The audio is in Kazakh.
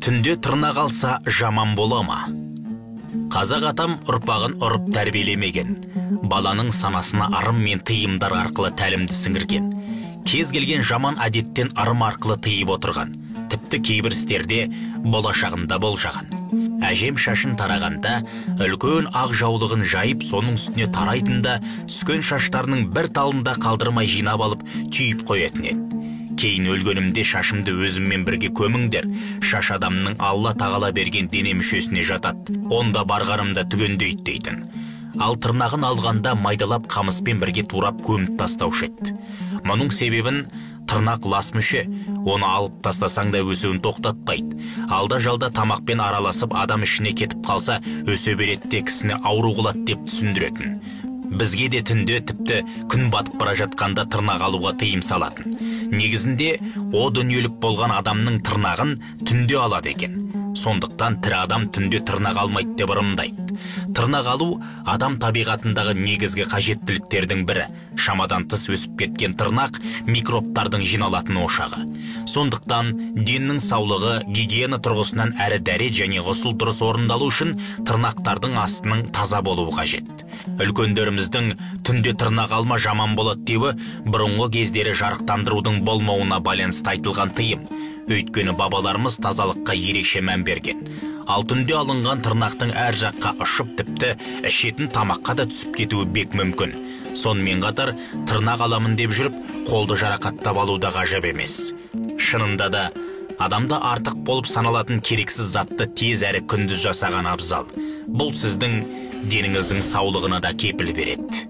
түнде тырнақ алса жаман бола ма? Қазақ атам ұрпағын ұрып тәрбиелемеген баланың санасына ырым мен тыйымдар арқылы тәлімді сіңірген кез келген жаман әдеттен ырым арқылы тыйып отырған тіпті кейбір істерде болашағында болжаған. Әжем шашын тарағанда үлкен ақ жаулығын жайып соның үстіне тарайтын да түскен шаштарының бір талын да қалдырмай жинап алып түйіп қоятын еді. Кейін өлгенімде шашымды өзіммен бірге көміңдер. Шаш адамның алла тағала берген дене мүшесіне жатады. Онда барғанымда түгендейді дейтін. Ал тырнағын алғанда майдалап қамыспен бірге турап көміп тастаушы еді. Мұның себебін тырнақ лас мүше. Оны алып тастасаң да өсуін тоқтатпайды. Алда жалда тамақпен араласып адам ішіне кетіп қалса өсе береді де кісіні ауру қылады деп түсіндіретін. Бізге де түнде тіпті күн батып бара жатқанда тырнақ алуға тыйым салатын. Негізінде о дүниелік болған адамның тырнағын түнде алады екен. Сондықтан тірі адам түнде тырнақ алмайды деп ырымдайды. Тырнақ алу адам табиғатындағы негізгі қажеттіліктердің бірі. Шамадан тыс өсіп кеткен тырнақ микробтардың жиналатын ошағы. Сондықтан деннің саулығы гигиена тұрғысынан әрі дәрет және ғұсыл дұрыс орындалу үшін тырнақтардың астының таза болуы қажет. Үлкендеріміздің түнде тырнақ алма жаман болады деуі бұрынғы кездері жарықтандырудың болмауына байланысты айтылған тыйым. Өйткені бабаларымыз тазалыққа ерекше мән берген. Ал түнде алынған тырнақтың әр жаққа ұшып тіпті ішетін тамаққа да түсіп кетуі бек мүмкін. Сонымен қатар тырнақ аламын деп жүріп қолды жарақаттап алу да ғажап емес. Шынында да адамда артық болып саналатын керексіз затты тез әрі күндіз жасаған абзал. Бұл сіздің деніңіздің саулығына да кепіл береді.